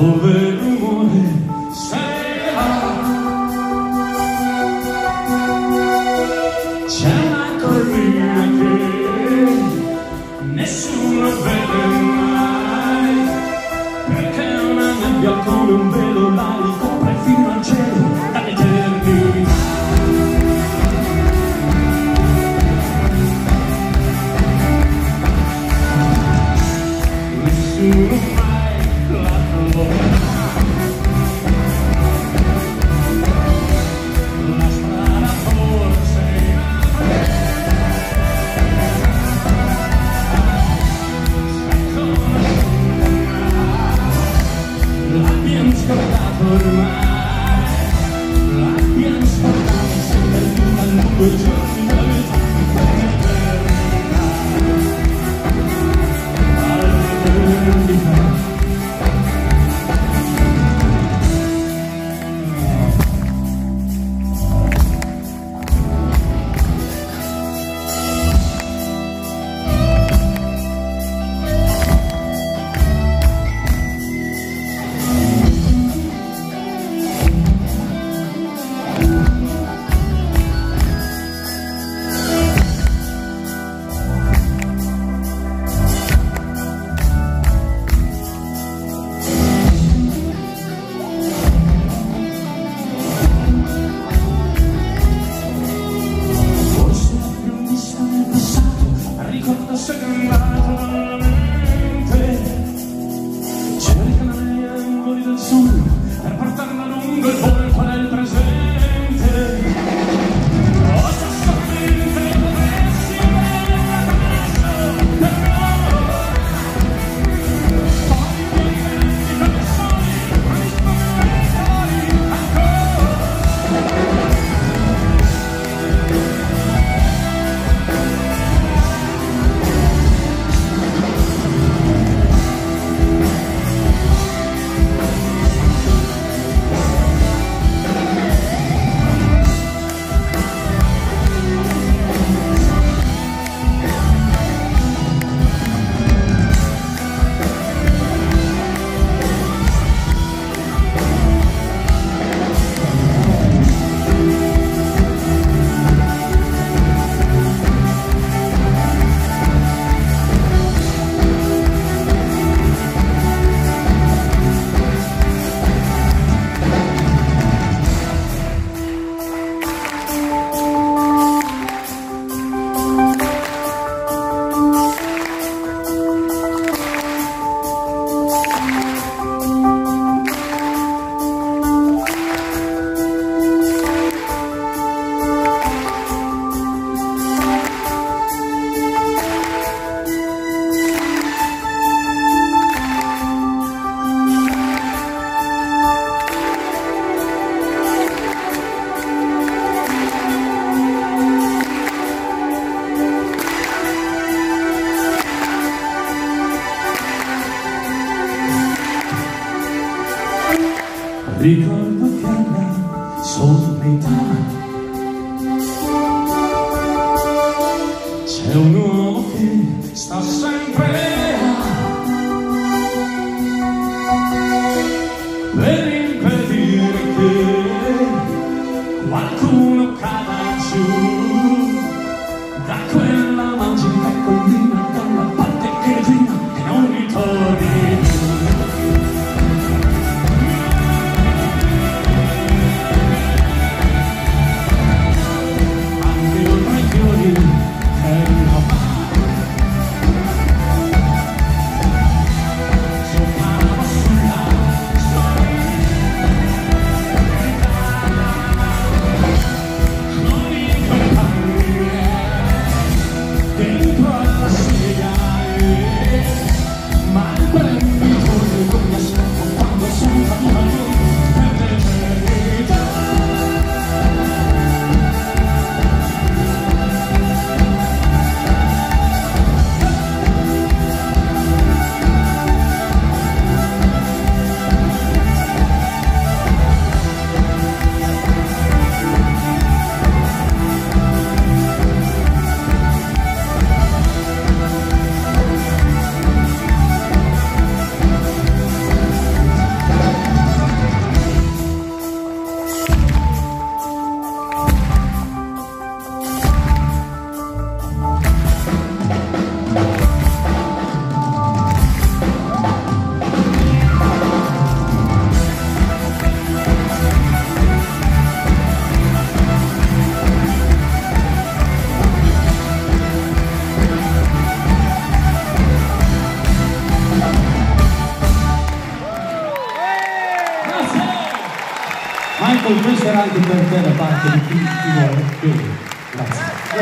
dove il rumore sera va c'è una collina che nessuno vede mai. Perché una nebbia come un vento ricordo che alla solità c'è un uomo che sta sempre Michael, questo era anche per te da parte di chi ti vuole bene. Grazie.